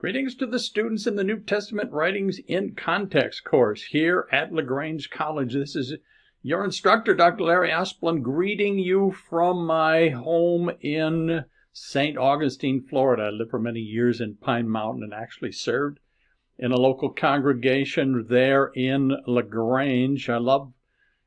Greetings to the students in the New Testament Writings in Context course here at LaGrange College. This is your instructor, Dr. Larry Asplund, greeting you from my home in St. Augustine, Florida. I lived for many years in Pine Mountain and actually served in a local congregation there in LaGrange. I love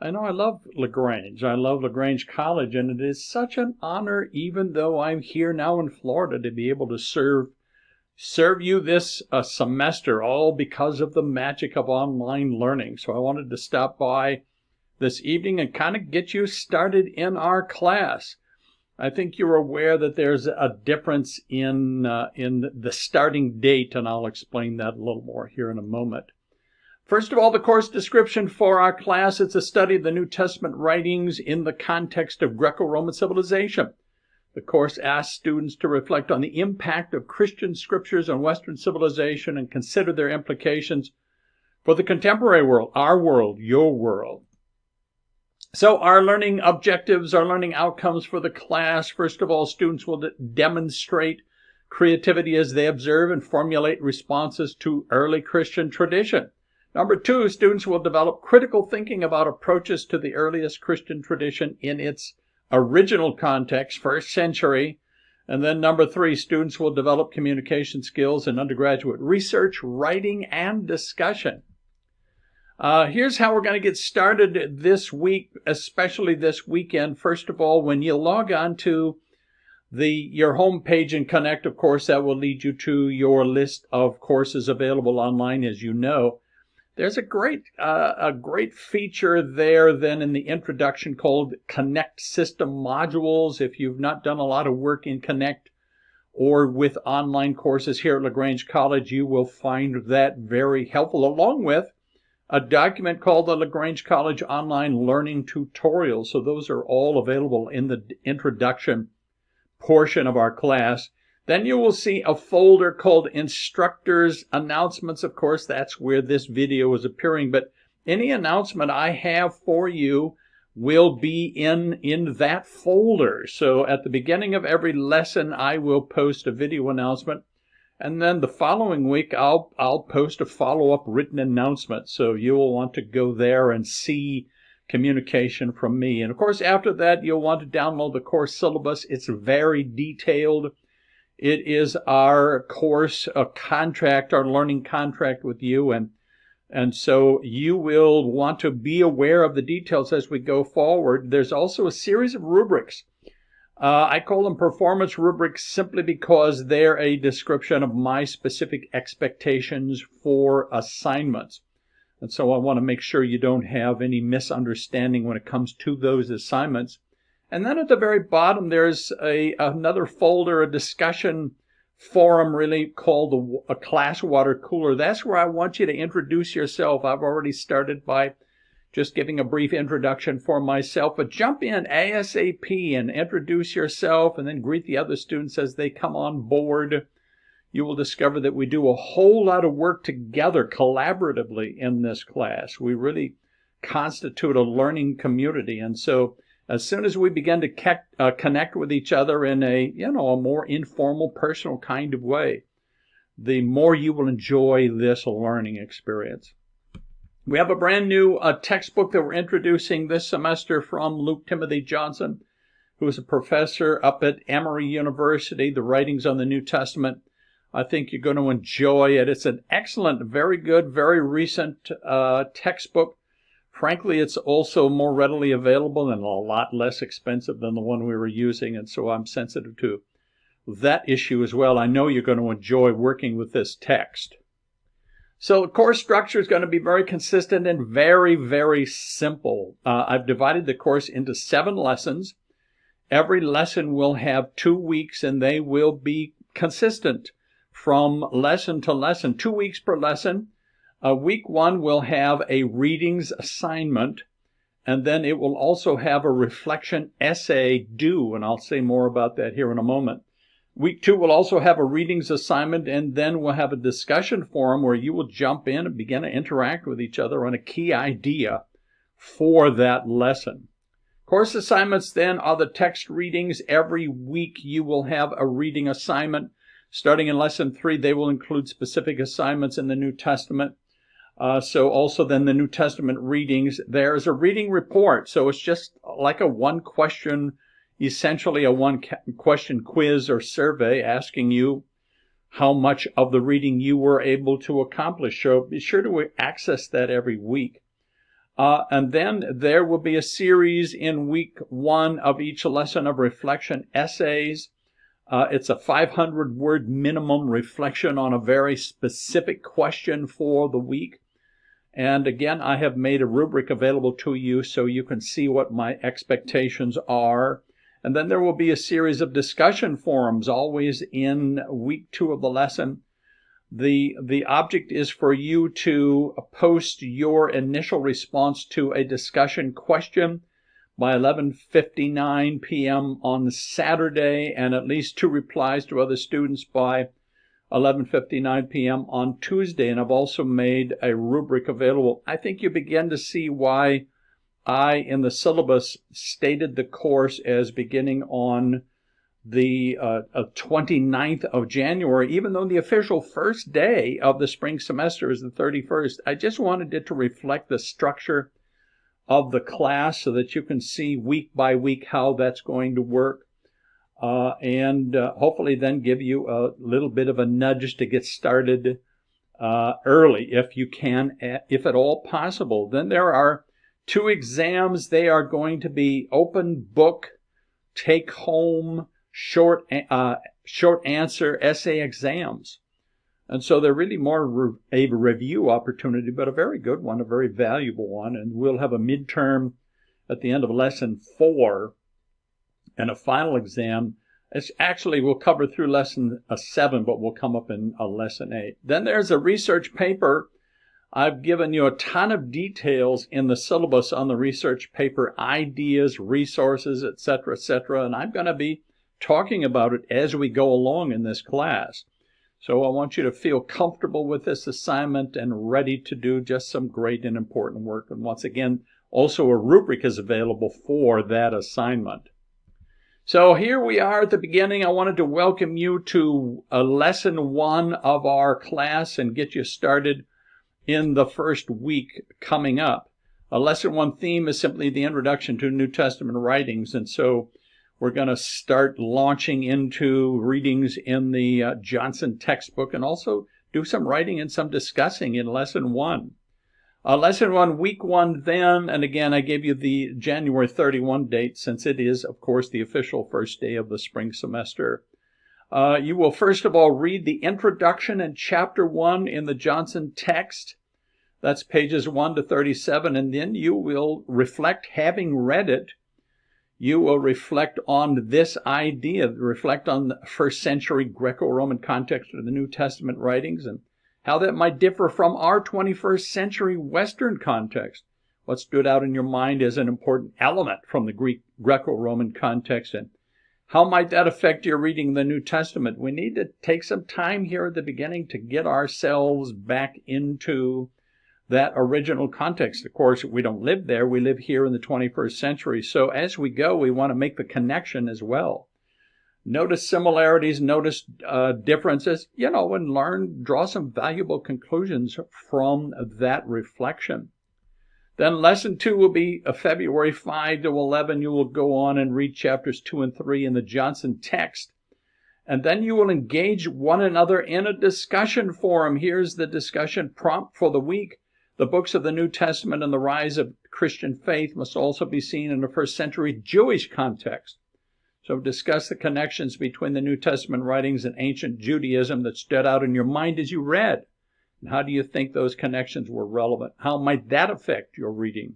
I know I love LaGrange. I love LaGrange College, and it is such an honor, even though I'm here now in Florida, to be able to serve serve you this uh, semester, all because of the magic of online learning. So I wanted to stop by this evening and kind of get you started in our class. I think you're aware that there's a difference in uh, in the starting date, and I'll explain that a little more here in a moment. First of all, the course description for our class it's a study of the New Testament writings in the context of Greco-Roman civilization. The course asks students to reflect on the impact of Christian scriptures on Western civilization and consider their implications for the contemporary world, our world, your world. So our learning objectives, our learning outcomes for the class, first of all, students will demonstrate creativity as they observe and formulate responses to early Christian tradition. Number two, students will develop critical thinking about approaches to the earliest Christian tradition in its original context, first century. And then number three, students will develop communication skills in undergraduate research, writing, and discussion. Uh, here's how we're going to get started this week, especially this weekend. First of all, when you log on to the your home page in Connect, of course, that will lead you to your list of courses available online, as you know. There's a great uh, a great feature there then in the introduction called Connect System Modules. If you've not done a lot of work in Connect or with online courses here at LaGrange College, you will find that very helpful, along with a document called the LaGrange College Online Learning Tutorial. So those are all available in the introduction portion of our class. Then you will see a folder called Instructors Announcements. Of course, that's where this video is appearing, but any announcement I have for you will be in, in that folder. So at the beginning of every lesson, I will post a video announcement. And then the following week, I'll, I'll post a follow-up written announcement. So you will want to go there and see communication from me. And of course, after that, you'll want to download the course syllabus. It's very detailed. It is our course, a contract, our learning contract with you. And, and so you will want to be aware of the details as we go forward. There's also a series of rubrics. Uh, I call them performance rubrics simply because they're a description of my specific expectations for assignments. And so I want to make sure you don't have any misunderstanding when it comes to those assignments. And then at the very bottom, there's a, another folder, a discussion forum really called a, a class water cooler. That's where I want you to introduce yourself. I've already started by just giving a brief introduction for myself, but jump in ASAP and introduce yourself and then greet the other students as they come on board. You will discover that we do a whole lot of work together collaboratively in this class. We really constitute a learning community. And so as soon as we begin to ke- uh, connect with each other in a you know a more informal personal kind of way the more you will enjoy this learning experience. We have a brand new uh, textbook that we're introducing this semester from luke timothy johnson who is a professor up at emory university. The writings on the new testament i think you're going to enjoy it. It's an excellent very good very recent uh, textbook Frankly, it's also more readily available and a lot less expensive than the one we were using, and so I'm sensitive to that issue as well. I know you're going to enjoy working with this text. So the course structure is going to be very consistent and very, very simple. Uh, I've divided the course into seven lessons. Every lesson will have two weeks and they will be consistent from lesson to lesson, two weeks per lesson. Uh, week one will have a readings assignment, and then it will also have a reflection essay due, and I'll say more about that here in a moment. Week two will also have a readings assignment, and then we'll have a discussion forum where you will jump in and begin to interact with each other on a key idea for that lesson. Course assignments then are the text readings. Every week you will have a reading assignment Starting in lesson three, they will include specific assignments in the New Testament. Uh, so also then the New Testament readings. There's a reading report. So it's just like a one question, essentially a one question quiz or survey asking you how much of the reading you were able to accomplish. So be sure to access that every week. Uh, and then there will be a series in week one of each lesson of reflection essays. Uh, it's a 500 word minimum reflection on a very specific question for the week. And again, I have made a rubric available to you so you can see what my expectations are. And then there will be a series of discussion forums always in week two of the lesson. The, the object is for you to post your initial response to a discussion question by 11:59 p.m. on Saturday and at least two replies to other students by 11:59 p.m. on Tuesday and I've also made a rubric available. I think you begin to see why I in the syllabus stated the course as beginning on the uh, 29th of January, even though the official first day of the spring semester is the 31st. I just wanted it to reflect the structure of the class so that you can see week by week how that's going to work. Uh, and uh, hopefully then give you a little bit of a nudge to get started uh, early if you can, if at all possible. Then there are two exams. They are going to be open book, take home, short, uh, short answer essay exams. And so they're really more a review opportunity, but a very good one, a very valuable one. And we'll have a midterm at the end of lesson four and a final exam. It's actually, we'll cover through lesson uh, seven, but we'll come up in a lesson eight. Then there's a research paper. I've given you a ton of details in the syllabus on the research paper, ideas, resources, etc., etc., and I'm going to be talking about it as we go along in this class. So I want you to feel comfortable with this assignment and ready to do just some great and important work. And once again, also a rubric is available for that assignment. So here we are at the beginning. I wanted to welcome you to a lesson one of our class and get you started in the first week coming up. A lesson one theme is simply the introduction to New Testament writings. And so we're going to start launching into readings in the uh, Johnson textbook and also do some writing and some discussing in lesson one. Uh, lesson one, week one, then, and again, I gave you the January 31 date since it is, of course, the official first day of the spring semester. Uh, you will first of all read the introduction and chapter one in the Johnson text. That's pages 1 to 37, and then you will reflect, having read it, you will reflect on this idea, reflect on the first century Greco Roman context of the New Testament writings and how that might differ from our 21st century Western context. What stood out in your mind as an important element from the Greek Greco Roman context and how might that affect your reading the New Testament? We need to take some time here at the beginning to get ourselves back into that original context. Of course, we don't live there. We live here in the 21st century. So as we go, we want to make the connection as well. Notice similarities, notice uh, differences, you know, and learn, draw some valuable conclusions from that reflection. Then lesson two will be uh, February 5 to 11. You will go on and read chapters two and three in the Johnson text. And then you will engage one another in a discussion forum. Here's the discussion prompt for the week. The books of the New Testament and the rise of Christian faith must also be seen in a first century Jewish context. So discuss the connections between the New Testament writings and ancient Judaism that stood out in your mind as you read. And how do you think those connections were relevant? How might that affect your reading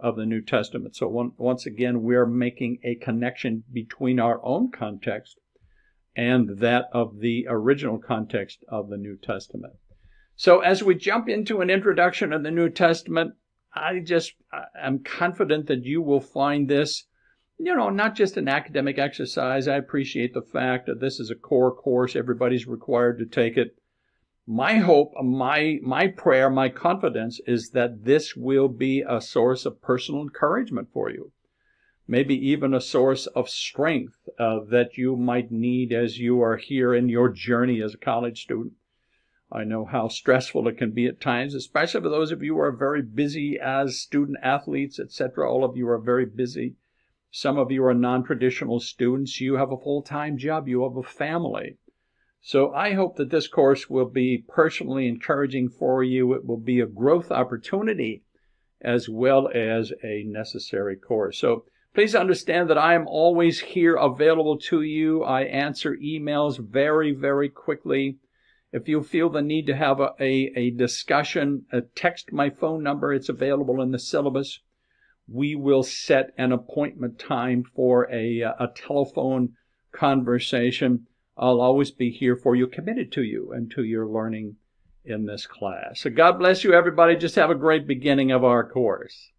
of the New Testament? So one, once again, we're making a connection between our own context and that of the original context of the New Testament. So as we jump into an introduction of the New Testament, I just am confident that you will find this, you know, not just an academic exercise. I appreciate the fact that this is a core course. Everybody's required to take it. My hope, my, my prayer, my confidence is that this will be a source of personal encouragement for you. Maybe even a source of strength uh, that you might need as you are here in your journey as a college student. I know how stressful it can be at times, especially for those of you who are very busy as student athletes, etc. All of you are very busy. Some of you are non traditional students. You have a full time job, you have a family. So I hope that this course will be personally encouraging for you. It will be a growth opportunity as well as a necessary course. So please understand that I am always here available to you. I answer emails very, very quickly. If you feel the need to have a, a, a discussion, uh, text my phone number. It's available in the syllabus. We will set an appointment time for a, uh, a telephone conversation. I'll always be here for you, committed to you and to your learning in this class. So God bless you, everybody. Just have a great beginning of our course.